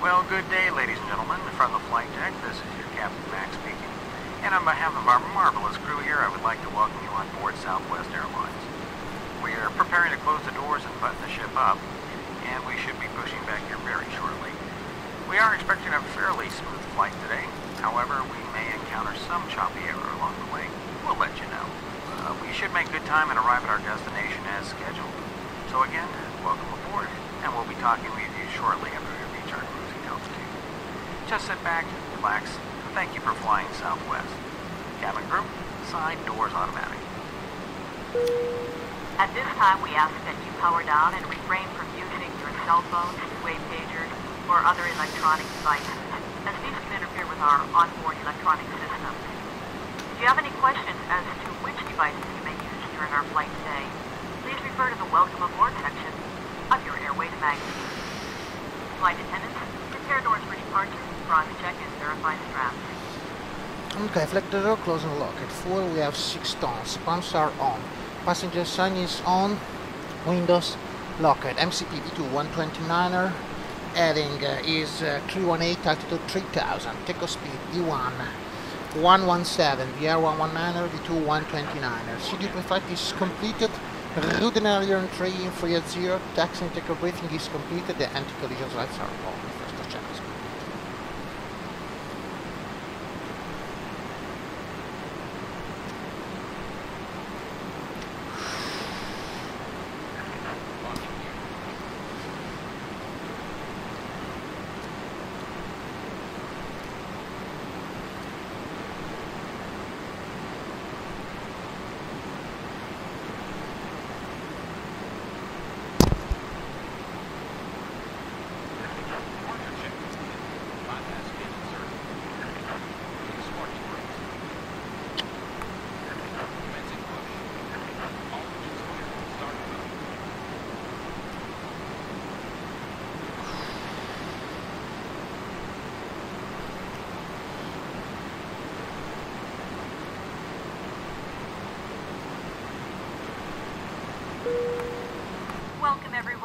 Well, good day, ladies and gentlemen. From the flight deck, this is your Captain Max speaking. And on behalf of our marvelous crew here, I would like to welcome you on board Southwest Airlines. We are preparing to close the doors and button the ship up, and we should be pushing back here very shortly. We are expecting a fairly smooth flight today. However, we may encounter some choppy air along the way. We'll let you know. Uh, we should make good time and arrive at our destination as scheduled. So again, welcome aboard, and we'll be talking with you shortly after we reach our cruising altitude. Just sit back, relax, and thank you for flying Southwest. Cabin crew, side doors automatic. At this time, we ask that you power down and refrain from using your cell phones, wave pagers, or other electronic devices, as these can interfere with our onboard electronic systems. If you have any questions as to which devices you may use during our flight today, please refer to the Welcome Aboard section of your Airways magazine. Flight attendants, prepare doors for departure, check and verify straps. Okay, flight door close and lock. At 4 we have 6 tons. Pumps are on. Passenger sign is on. Windows locked. MCP V2 129er. Heading uh, is uh, 318 altitude 3000. Takeoff speed V1 117. VR 119er V2 129er. CD25 is completed. Route in 3 at 0. Taxi and takeoff briefing is completed. The anti-collision lights are on.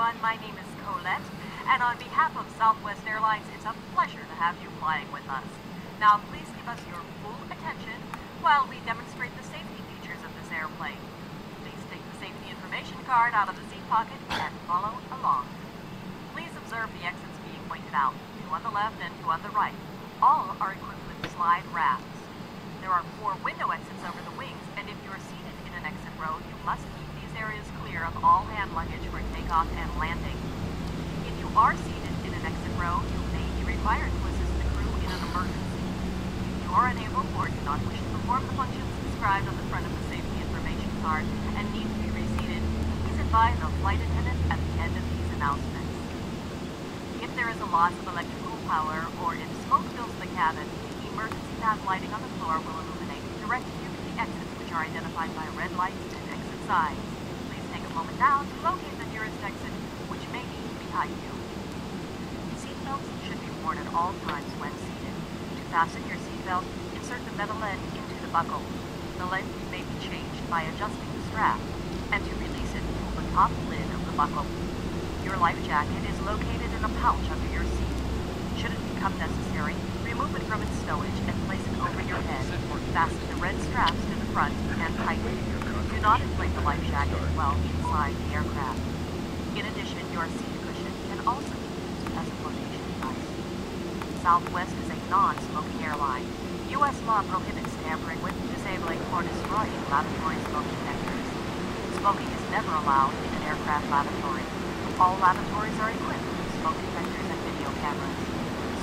Everyone, my name is Colette, and on behalf of Southwest Airlines, it's a pleasure to have you flying with us. Now please give us your full attention while we demonstrate the safety features of this airplane. Please take the safety information card out of the seat pocket and follow along. Please observe the exits being pointed out, two on the left and two on the right. All are equipped with slide rafts. There are four window exits over the wings, and if you are seated in an exit row, you must keep these areas clear of all hand luggage for takeoff and landing. If you are seated in an exit row, you may be required to assist the crew in an emergency. If you are unable or do not wish to perform the functions described on the front of the safety information card and need to be reseated, please advise a flight attendant at the end of these announcements. If there is a loss of electrical power or if smoke fills the cabin, emergency path lighting on the floor will illuminate, directing you to the exits which are identified by red lights and exit signs. Moment now to locate the nearest exit, which may be behind you. Seatbelts should be worn at all times when seated. To fasten your seatbelt, insert the metal lead into the buckle. The lead may be changed by adjusting the strap, and to release it, pull the top lid of the buckle. Your life jacket is located in a pouch under your seat. Should it become necessary, remove it from its stowage and place it over your head. Fasten the red straps to the front and tighten not inflate the life jacket while inside the aircraft. In addition, your seat cushion can also be used as a flotation device. Southwest is a non-smoking airline. U.S. law prohibits tampering with, disabling, or destroying lavatory smoke detectors. Smoking is never allowed in an aircraft lavatory. All lavatories are equipped with smoke detectors and video cameras.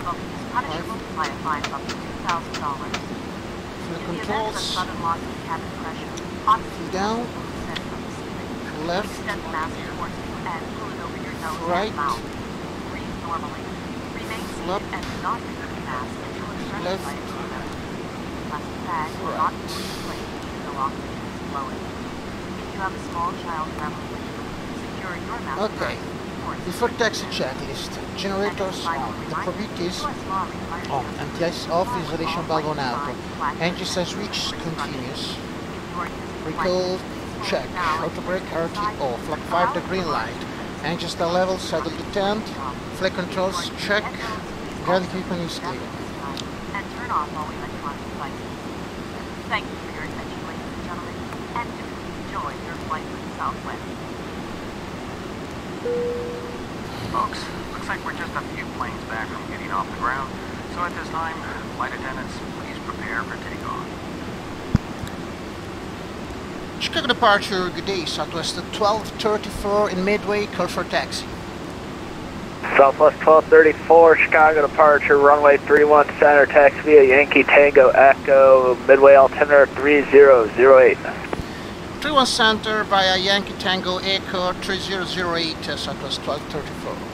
Smoking is punishable by a fine of up to $2,000. In the event of sudden loss of cabin pressure, down, left, Right. Left. your mask Okay. before taxi checklist, generators on, the is on, anti-ice off, isolation valve on auto, switch continuous, recall check, auto brake RT off, flag 5 the green light, engine star level saddle to 10, flight controls check. Ground equipment is stable. And turn off all electronic devices. Thank you for your attention, ladies and gentlemen, and do enjoy your flight with Southwest. Folks, looks like we're just a few planes back from getting off the ground. So at this time, flight attendants, please prepare for takeoff. Chicago departure, good day, Southwest at 1234 in Midway, call for taxi. Southwest 1234, Chicago departure, runway 31 center, taxi via Yankee Tango Echo, Midway altimeter 3008. 31 Center via Yankee Tango Echo 3008, uh, Southwest 1234.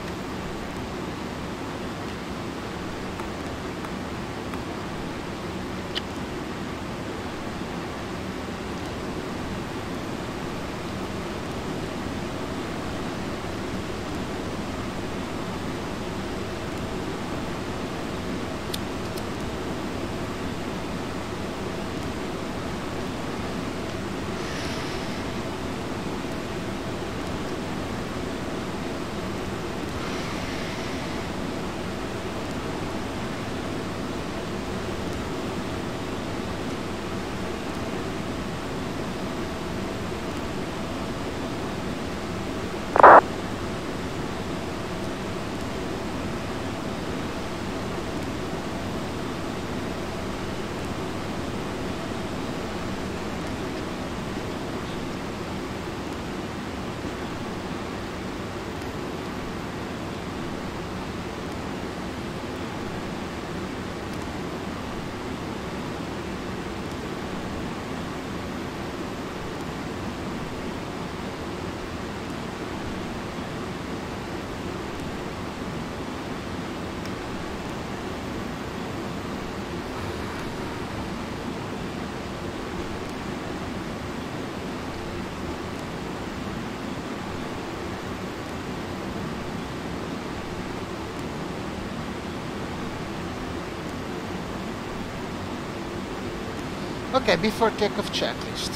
Okay, before takeoff checklist.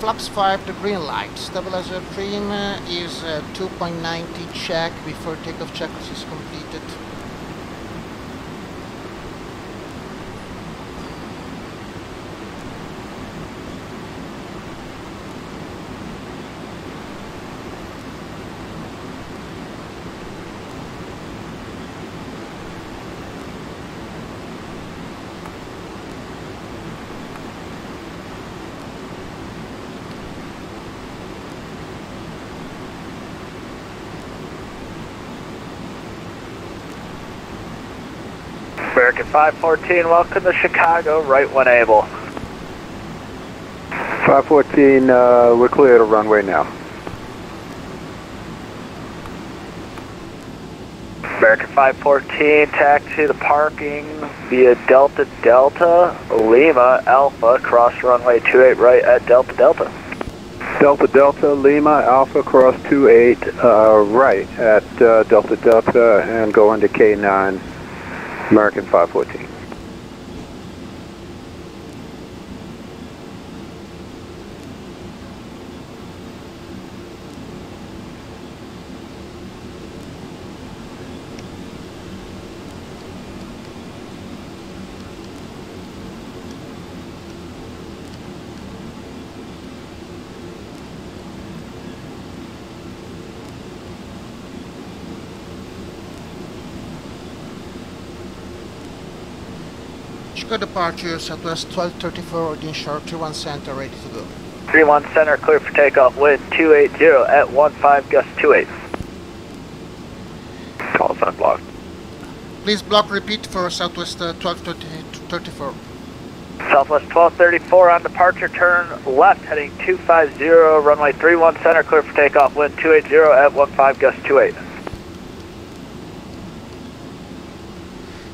Flaps 5, the green light. Stabilizer trim is uh, 2.90 check before takeoff checklist is completed. American 514, welcome to Chicago, right when able. 514, uh, we're clear to runway now. American 514, taxi to the parking via Delta Delta, Lima Alpha, cross runway 28 right at Delta Delta. Delta Delta, Lima, Alpha, cross 28, uh, right at uh, Delta Delta, and go into K9, American 514. Chicago departure, Southwest 1234, holding short, 31 Center, ready to go. 31 center, clear for takeoff, wind 280 at 15, gust 28. Call sign block. Please block repeat for Southwest uh, 1234. Southwest 1234 on departure, turn left heading 250, runway 31 center, clear for takeoff, wind 280 at 15, gust 28.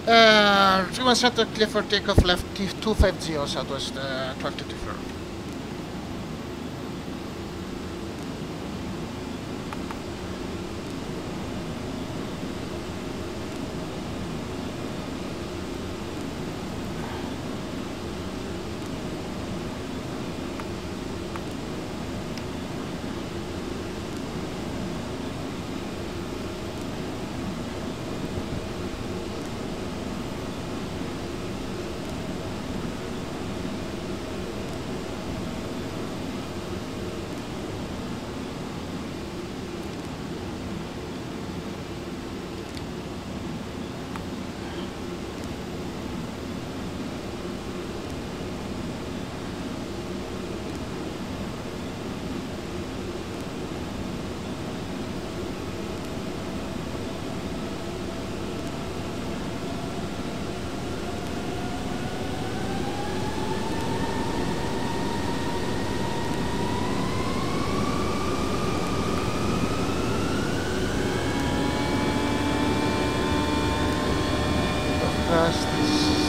Uh, 31 Center, clear for takeoff left T- 250, Southwest uh, 1234.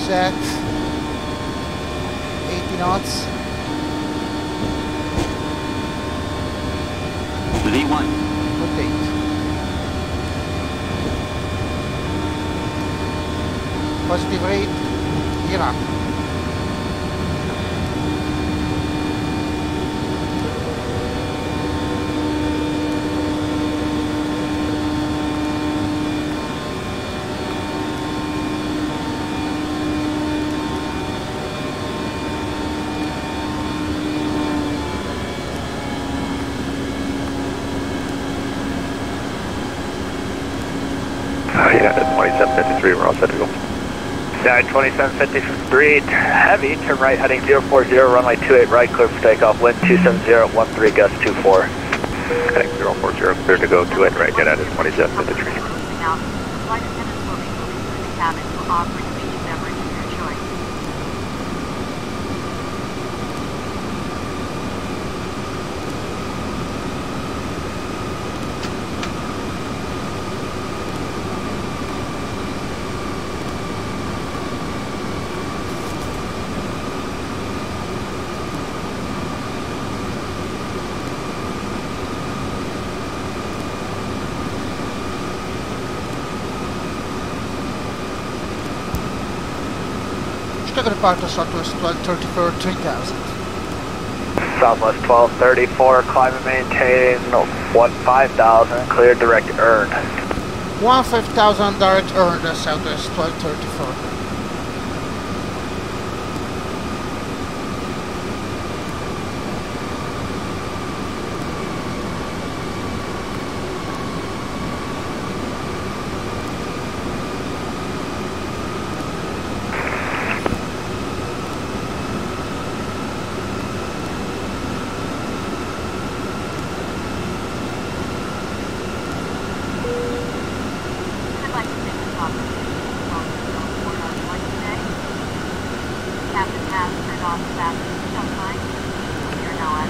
Set. 80 knots. V1. Rotate. Positive rate. Gear up. United 2753, we're all set to go. United 2753, heavy, turn right heading 040, runway 28 right, clear for takeoff, wind 270, 13 gust 24. Heading 040, clear to go, 28 right, United 2753. Closing out. Flight attendants will be moving through the cabin to offer Chicago departure Southwest 1234 3000. Southwest 1234, climb and maintain 15000, clear direct earned. 15000 direct earned Southwest 1234. I'd like to take this opportunity to welcome you on board our flight today. Captain has turned off the fastest jump line. We are now at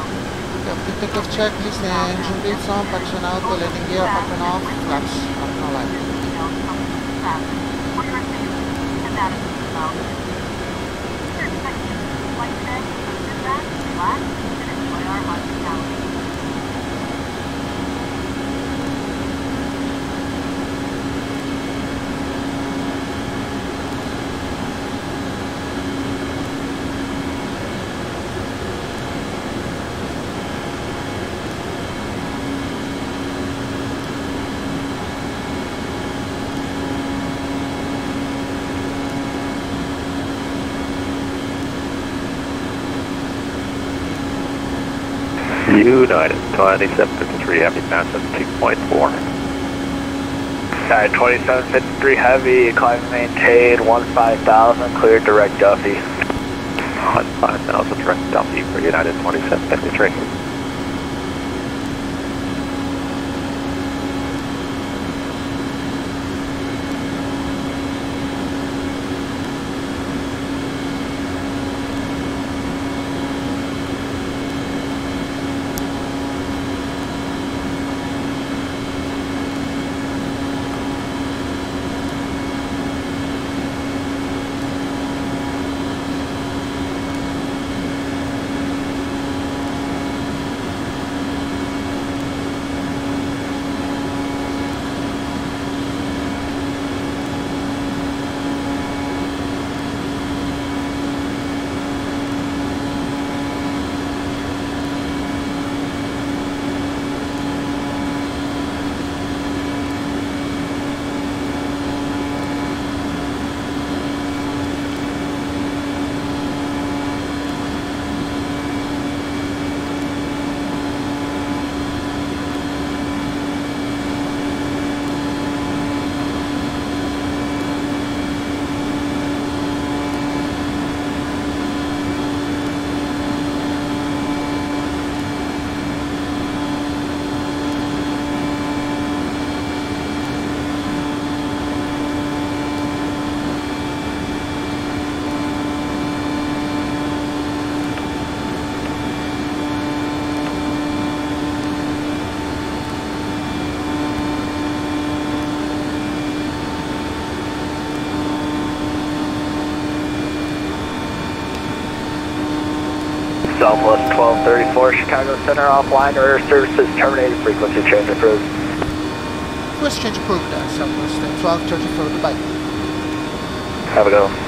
altitude. Captain takeoff checklist, engine blades on, pattern out, landing gear up and off, flaps up and alive. For your safety, and that is about it. We're expecting you to flight today, so sit back, relax, and enjoy our hospitality. United 2753, heavy pass at 2.4. United 2753, heavy, climb and maintain 15000, clear direct Duffy. On 5000 direct Duffy for United 2753. Southwest 1234 Chicago Center offline, air services terminated, frequency change approved. First change approved, uh, Southwest uh, 1234, goodbye. Have a go.